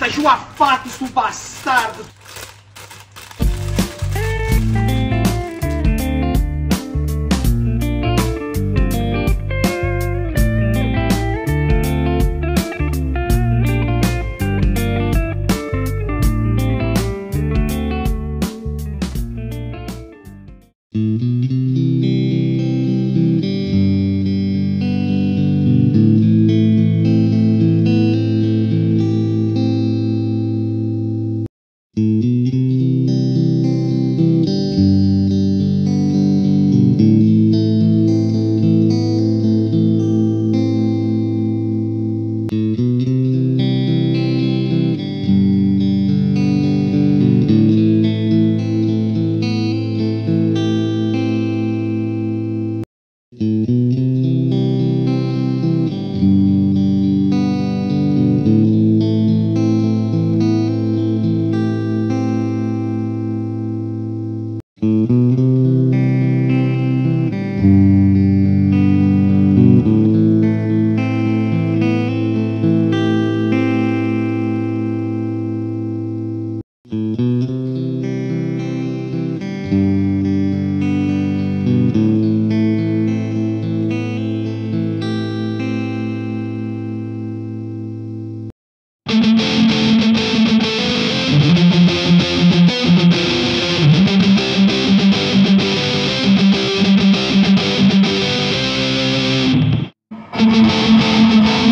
Caju a fatos do bastardo! Mm-hmm. You. Thank you.